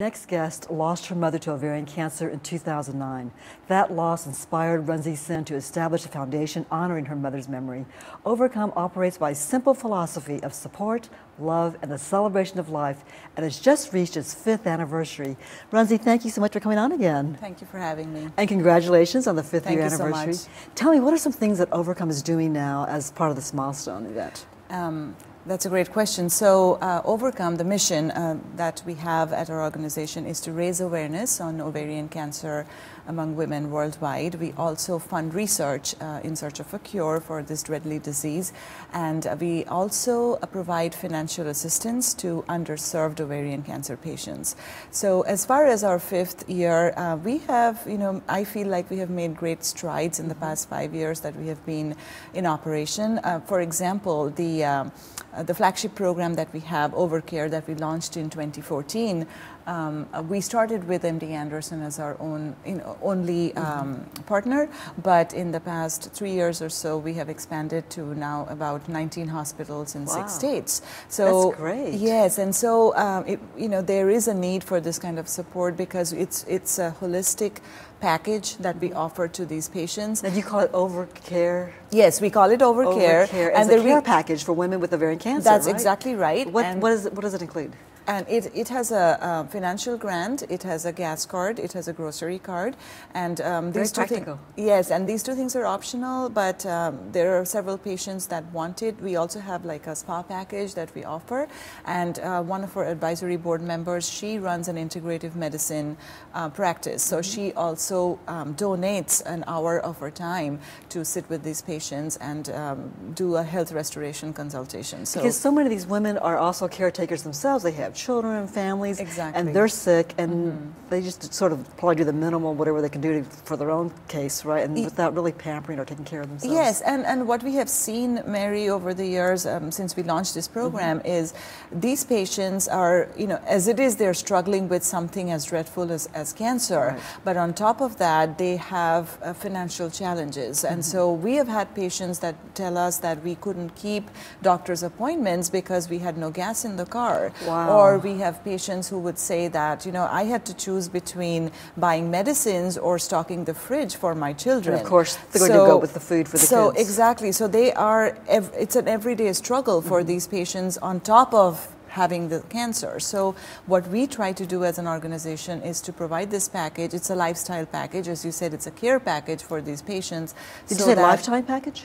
Next guest lost her mother to ovarian cancer in 2009. That loss inspired Runsi Sen to establish a foundation honoring her mother's memory. Ovarcome operates by a simple philosophy of support, love, and the celebration of life, and has just reached its fifth anniversary. Runsi, thank you so much for coming on again. Thank you for having me. And congratulations on the fifth thank year anniversary. So Tell me, what are some things that Ovarcome is doing now as part of this milestone event? Um, that's a great question. So, uh, Ovarcome, the mission uh, that we have at our organization is to raise awareness on ovarian cancer among women worldwide. We also fund research uh, in search of a cure for this deadly disease. And we also uh, provide financial assistance to underserved ovarian cancer patients. So, as far as our fifth year, uh, we have, you know, I feel like we have made great strides in the past five years that we have been in operation. Uh, for example, the uh, the flagship program that we have, Overcare, that we launched in 2014, um, uh, we started with MD Anderson as our own you know, only um, mm-hmm. partner, but in the past three years or so, we have expanded to now about 19 hospitals in wow. six states. So That's great. Yes, and so um, it, you know there is a need for this kind of support because it's it's a holistic package that we offer to these patients. And you call it Overcare? Yes, we call it Overcare. Overcare and the care package for women with ovarian cancer. That's right? exactly right. What, what, is what does it include? And it, it has a, a, financial grant, it has a gas card, it has a grocery card, and um, these Very two things. Yes, and these two things are optional, but um, there are several patients that want it. We also have like a spa package that we offer, and uh, one of our advisory board members, she runs an integrative medicine uh, practice, so mm -hmm. she also um, donates an hour of her time to sit with these patients and um, do a health restoration consultation. So because so many of these women are also caretakers themselves. They have children and families, exactly. and they're sick, and mm-hmm. they just sort of probably do the minimal, whatever they can do to, for their own case, right? And e- without really pampering or taking care of themselves. Yes, and, and what we have seen, Mary, over the years um, since we launched this program mm-hmm. is these patients are, you know, as it is, they're struggling with something as dreadful as, as cancer, right. but on top of that, they have uh, financial challenges. Mm-hmm. And so we have had patients that tell us that we couldn't keep doctor's appointments because we had no gas in the car. Wow. Or we have patients who would say that, you know, I had to choose between buying medicines or stocking the fridge for my children. And of course, they're so, going to go with the food for the so kids. So exactly. So they are, it's an everyday struggle for mm-hmm. these patients on top of having the cancer. So what we try to do as an organization is to provide this package. It's a lifestyle package. As you said, it's a care package for these patients. Did so you say lifetime package?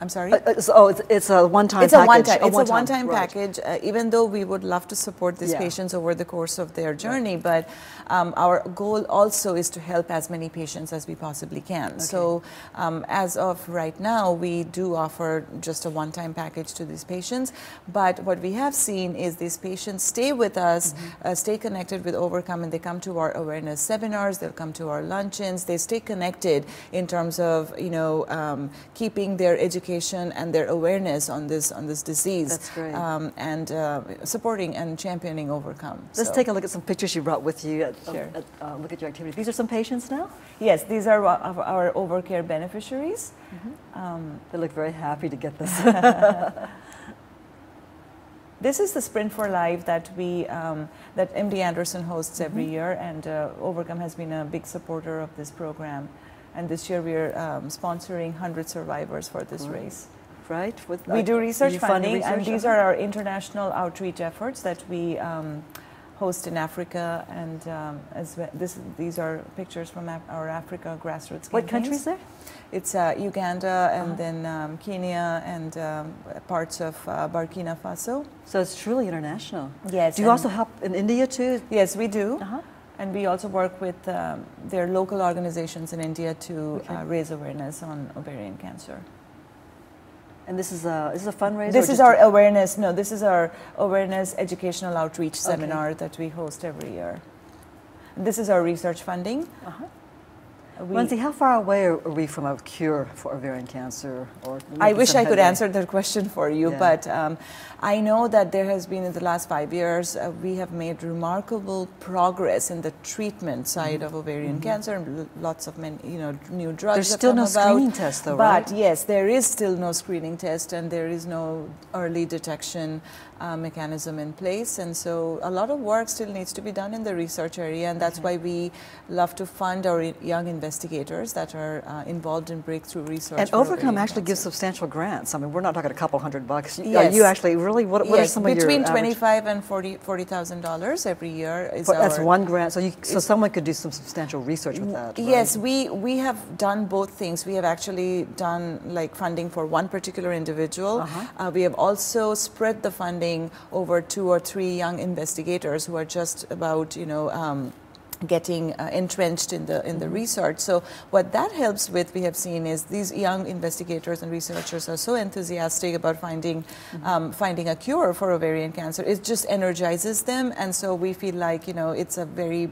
I'm sorry. Uh, uh oh, it's, it's, a one-time. Package. It's a one-time. It's a one-time right. package. Uh, even though we would love to support these yeah. patients over the course of their journey, right. but um, our goal also is to help as many patients as we possibly can. Okay. So, um, as of right now, we do offer just a one-time package to these patients. But what we have seen is these patients stay with us, mm-hmm. uh, stay connected with Ovarcome, and they come to our awareness seminars. They'll come to our luncheons. They stay connected in terms of you know um, keeping their education and their awareness on this on this disease. That's great. Um, and uh, supporting and championing Ovarcome. Let's so. take a look at some pictures you brought with you. At, sure. At, uh, look at your activity. These are some patients now. Yes, these are our, our Overcare beneficiaries. Mm -hmm. um, they look very happy to get this. this is the Sprint for Life that we um, that MD Anderson hosts every mm -hmm. year, and uh, Ovarcome has been a big supporter of this program. And this year we're um, sponsoring 100 survivors for this race right? With, we do research funding, research and these are our international outreach efforts that we um, host in Africa, and um, as this, these are pictures from Af our Africa grassroots. What countries there? It's uh, Uganda, and uh -huh. then um, Kenya, and um, parts of uh, Burkina Faso. So it's truly international. Yes. Do you also help in India too? Yes, we do. -huh. And we also work with um, their local organizations in India to okay. uh, raise awareness on ovarian cancer. And this is a this is a fundraiser. This is our awareness. No, this is our awareness educational outreach seminar okay. that we host every year. This is our research funding. Uh -huh. Lindsay, how far away are we from a cure for ovarian cancer? Or I wish I could answer that question for you, yeah. but um, I know that there has been in the last five years, uh, we have made remarkable progress in the treatment side mm -hmm. of ovarian mm -hmm. cancer, and lots of many, you know, new drugs. There's still no about. screening test, though, but right? yes, there is still no screening test, and there is no early detection uh, mechanism in place. And so a lot of work still needs to be done in the research area, and that's why we love to fund our young investigators that are uh, involved in breakthrough research. And Ovarcome actually gives substantial grants. I mean, we're not talking a couple hundred bucks. Yes. Are you actually really? What, what yes. are some between of your Between twenty-five and forty forty thousand dollars every year is but our, That's one grant. So you, so someone could do some substantial research with that. Right? Yes, we we have done both things. We have actually done like funding for one particular individual. Uh-huh. Uh, we have also spread the funding over two or three young investigators who are just about you know. Um, getting uh, entrenched in the in the Mm-hmm. research so what that helps with we have seen is these young investigators and researchers are so enthusiastic about finding Mm-hmm. um, finding a cure for ovarian cancer it just energizes them and so we feel like you know it's a very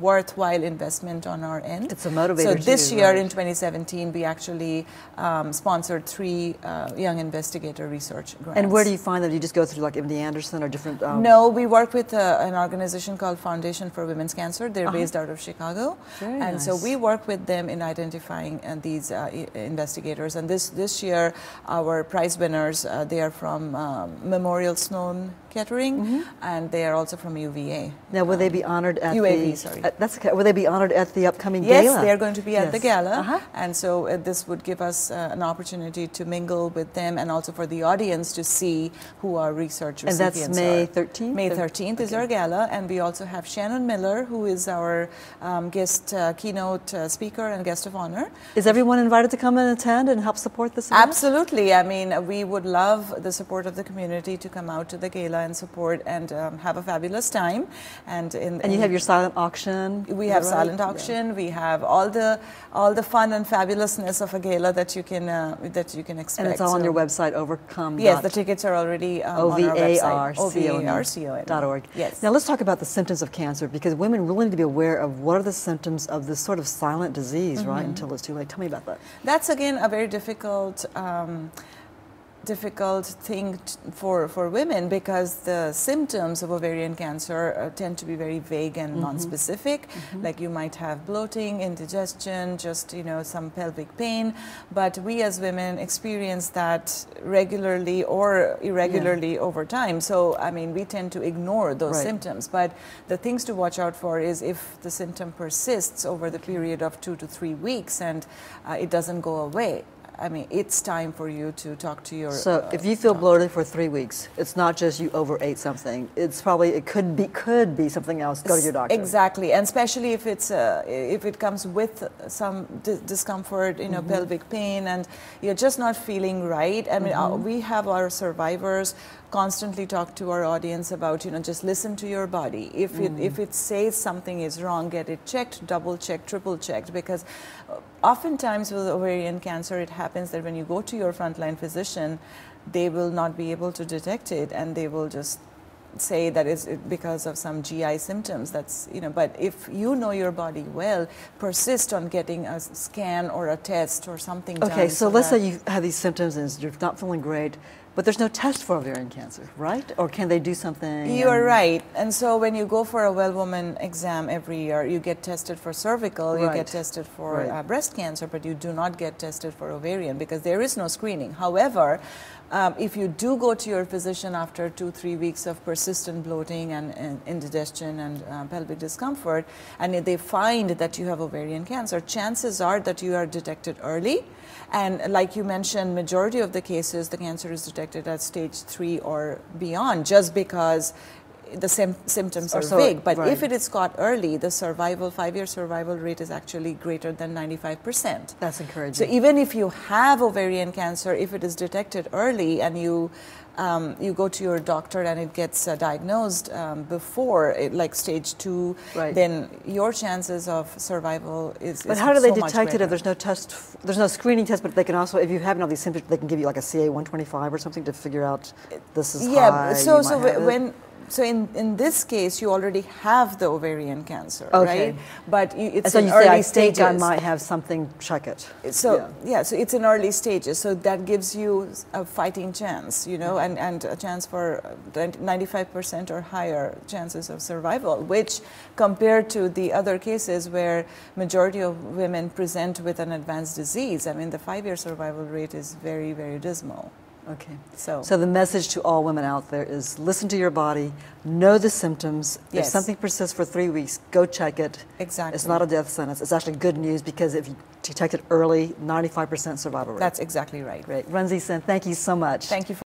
worthwhile investment on our end. It's a motivator So this too, year right? in 2017, we actually um, sponsored three uh, young investigator research grants. And where do you find them? Do you just go through like MD Anderson or different? Um, no, we work with uh, an organization called Foundation for Women's Cancer. They're Uh-huh. based out of Chicago, Very and so we work with them in identifying uh, these uh, i- investigators. And this this year, our prize winners uh, they are from um, Memorial Sloan Kettering, Mm-hmm. and they are also from UVA. Now, will they be honored at UAV, the? sorry. uh, that's okay. Will they be honored at the upcoming Yes, gala? they're going to be at the gala, Uh-huh. and so uh, this would give us uh, an opportunity to mingle with them, and also for the audience to see who our research And recipients that's May are. 13th? May The- 13th is our gala, and we also have Shannon Miller, who is our um, guest uh, keynote uh, speaker and guest of honor. Is everyone invited to come and attend and help support this? event? Absolutely. I mean, we would love the support of the community to come out to the gala and support and um, have a fabulous time. And in And you in- have your silent auction. we have right? silent auction. We have all the all the fun and fabulousness of a gala that you can uh, that you can expect. And it's all on your website, Ovarcome. Yes, the tickets are already um, on our website. O-V-A-R-C-O-N. dot org. Yes. Now let's talk about the symptoms of cancer because women really need to be aware of what are the symptoms of this sort of silent disease, Mm-hmm. right? Until it's too late. Tell me about that. That's again a very difficult. Um, difficult thing t- for, for women because the symptoms of ovarian cancer uh, tend to be very vague and non-specific. Like you might have bloating indigestion just you know some pelvic pain. But we as women experience that regularly or irregularly over time. So i mean we tend to ignore those Right. symptoms. But the things to watch out for is if the symptom persists over the period of two to three weeks and uh, it doesn't go away I mean, it's time for you to talk to your. So uh, if you feel bloated for three weeks, it's not just you overate something. It's probably it could be could be something else. Go to your doctor. Exactly, and especially if it's uh, if it comes with some di- discomfort, you know, Mm-hmm. pelvic pain, and you're just not feeling right. I mean, uh, Mm-hmm. we have our survivors constantly talk to our audience about, you know, just listen to your body. If it Mm. if it says something is wrong, get it checked, double checked, triple checked, because uh, oftentimes with ovarian cancer, it happens that when you go to your frontline physician, they will not be able to detect it, and they will just say that it's because of some GI symptoms. That's you know, but if you know your body well, persist on getting a scan or a test or something. Okay, done so let's say you have these symptoms and you're not feeling great, but there's no test for ovarian cancer, right? Or can they do something? You are right. And so when you go for a well woman exam every year, you get tested for cervical, you get tested for Right. uh, breast cancer, but you do not get tested for ovarian because there is no screening. However, um, if you do go to your physician after two, three weeks of persistent bloating and, and indigestion and uh, pelvic discomfort, and they find that you have ovarian cancer, chances are that you are detected early. And like you mentioned, majority of the cases, the cancer is detected at stage three or beyond, just because the sym- symptoms are so- vague. But right. if it is caught early, the survival, five-year survival rate is actually greater than 95%. That's encouraging. So even if you have ovarian cancer, if it is detected early and you um, you go to your doctor and it gets uh, diagnosed um, before it, like stage two, Right. then your chances of survival is. but is how do they so detect it if there's no test? There's no screening test, but they can also, if you have all these symptoms, they can give you like a CA 125 or something to figure out this is yeah high. so so might have it. when so in, in this case you already have the ovarian cancer Okay. right but you, it's so in you early say, I stages I might have something, check it. so Yeah. yeah. so it's in early stages so that gives you a fighting chance you know and, and a chance for uh, 95% or higher chances of survival which compared to the other cases where majority of women present with an advanced disease i mean the five year survival rate is very very dismal Okay. So, So the message to all women out there is listen to your body, know the symptoms. If something persists for three weeks, go check it. exactly. It's not a death sentence. It's actually good news because if you detect it early, 95% survival rate. That's exactly right. great. Runsi Sen, thank you so much. Thank you.